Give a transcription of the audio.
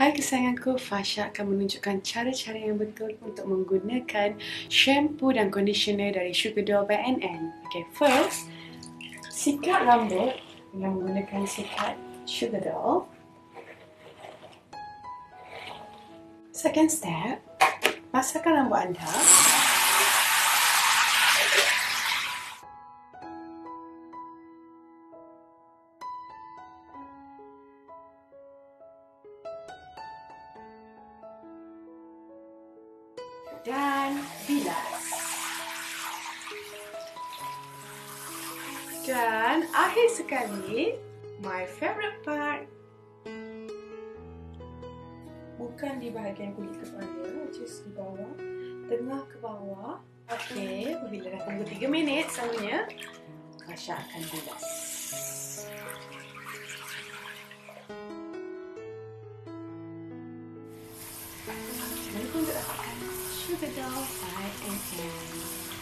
Hai kesayanganku, Fasha akan menunjukkan cara-cara yang betul untuk menggunakan shampoo dan conditioner dari Sugar Doll by NN. Okay, first, sikat rambut dengan menggunakan sikat Sugar Doll. Second step, basahkan rambut anda. Dan bilas. Dan akhir sekali, my favorite part. Bukan di bahagian kulit kepala, just di bawah. Tengah ke bawah. Okey, bila dah tunggu 3 minit selalunya, Kasha akan bilas. Jangan lupa with a doll I am.